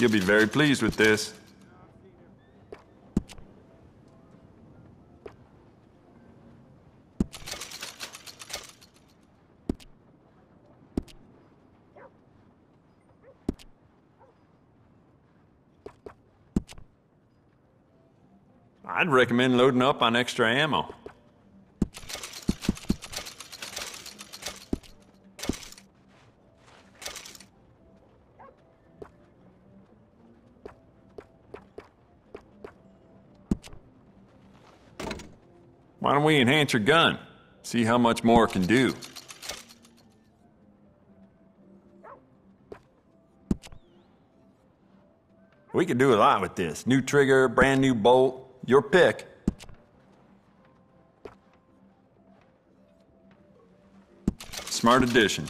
You'll be very pleased with this. I'd recommend loading up on extra ammo. Why don't we enhance your gun? See how much more it can do. We could do a lot with this. New trigger, brand new bolt, your pick. Smart addition.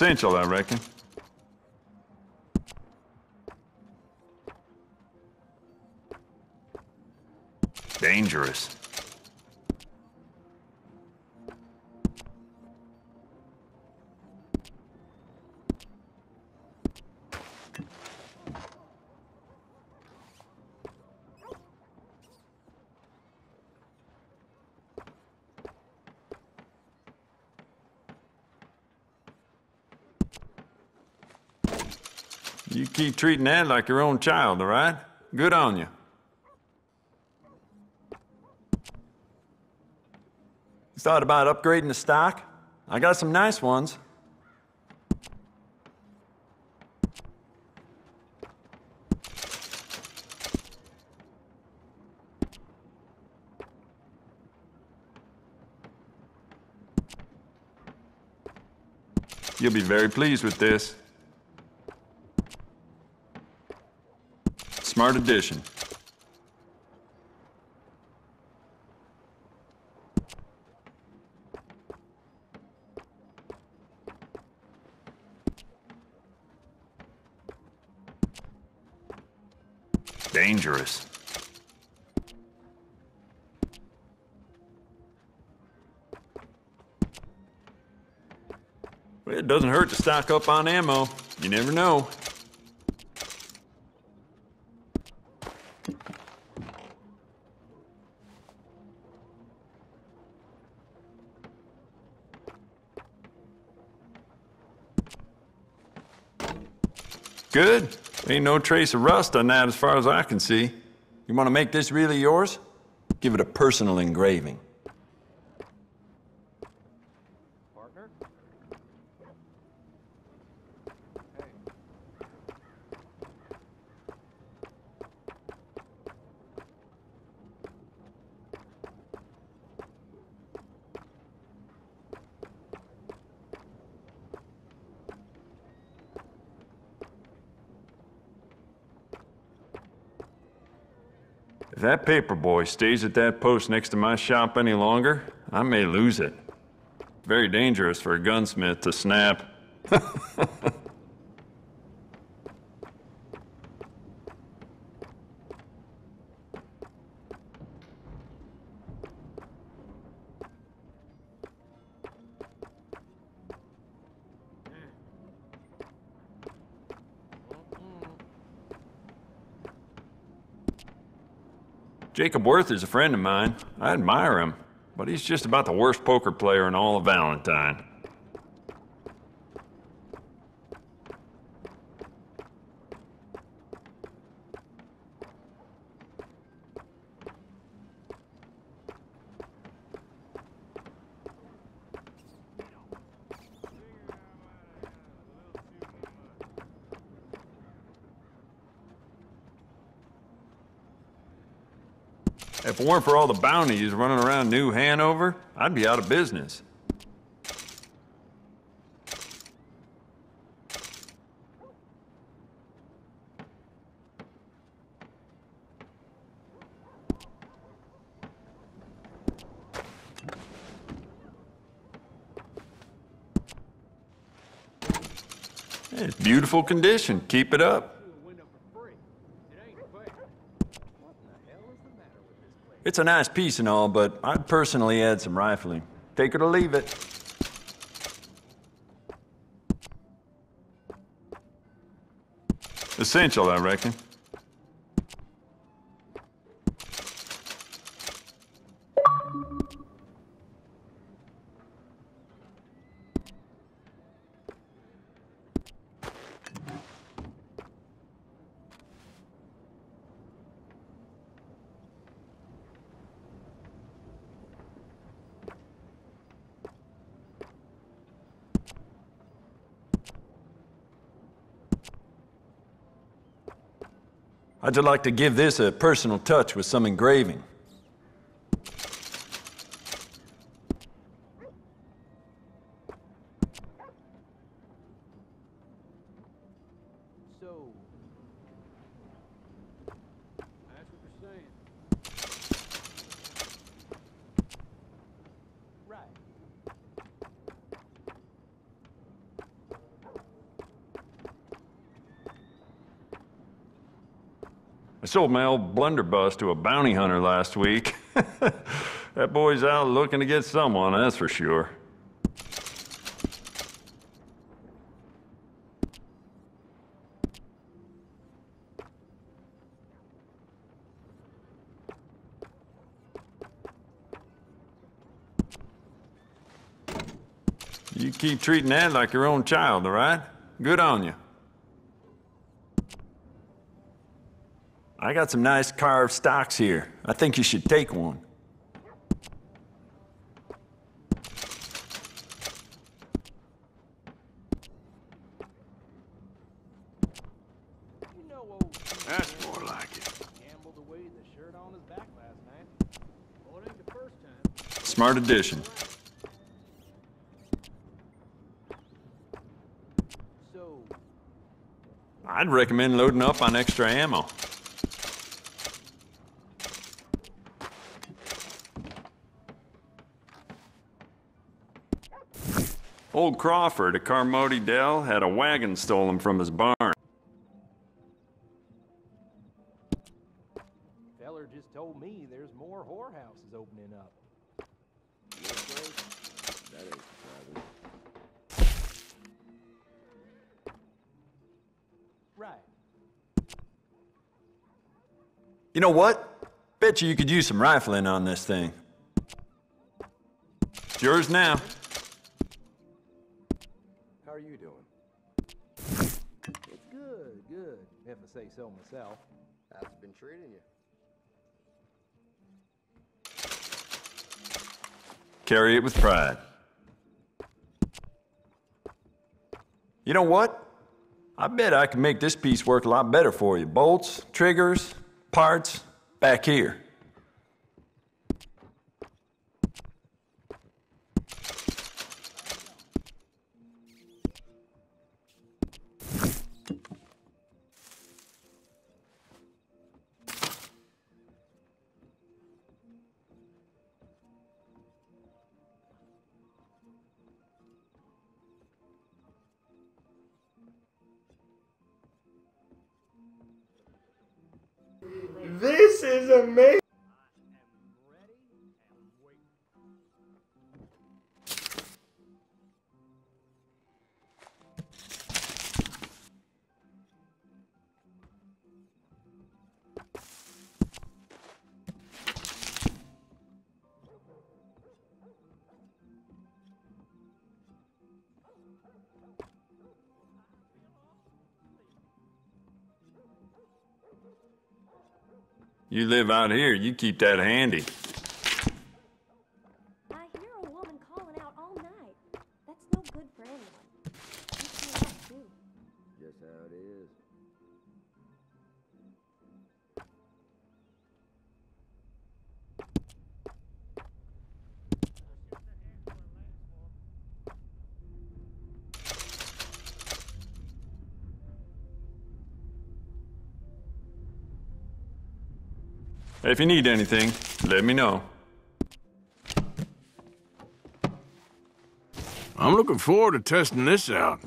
Essential, I reckon. Dangerous. You keep treating that like your own child, all right? Good on you. You thought about upgrading the stock? I got some nice ones. You'll be very pleased with this. Smart addition. Dangerous. It doesn't hurt to stock up on ammo. You never know. Good. Ain't no trace of rust on that as far as I can see. You want to make this really yours? Give it a personal engraving. If that paper boy stays at that post next to my shop any longer, I may lose it. Very dangerous for a gunsmith to snap. Jacob Worth is a friend of mine. I admire him, but he's just about the worst poker player in all of Valentine. If it weren't for all the bounties running around New Hanover, I'd be out of business. It's beautiful condition. Keep it up. through the window for free. It ain't fair. It's a nice piece and all, but I'd personally add some rifling. Take it or leave it. Essential, I reckon. I'd just like to give this a personal touch with some engraving. So, I sold my old blunderbuss to a bounty hunter last week. that boy's out looking to get someone, that's for sure. You keep treating that like your own child, all right? Good on you. I got some nice carved stocks here. I think you should take one. You know old That's more like it. gambled away the shirt on his back last night. Well, it ain't the first time. Smart addition. I'd recommend loading up on extra ammo. Old Crawford at Carmody Dell had a wagon stolen from his barn. feller just told me there's more whorehouses opening up. That ain't surprising. Right. You know what? Bet you you could use some rifling on this thing. It's yours now. It's good, good, if I say so myself. How's it been treating you? Carry it with pride. You know what? I bet I can make this piece work a lot better for you. Bolts, triggers, parts, back here. Is amazing. You live out here, you keep that handy. If you need anything, let me know. I'm looking forward to testing this out.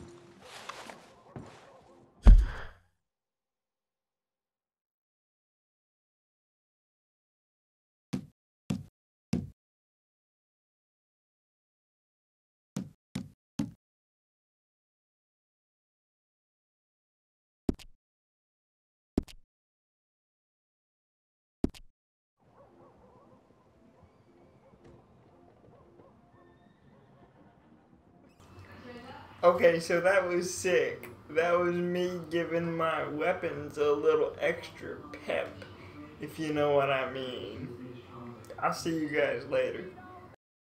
Okay, so that was sick. That was me giving my weapons a little extra pep, if you know what I mean. I'll see you guys later.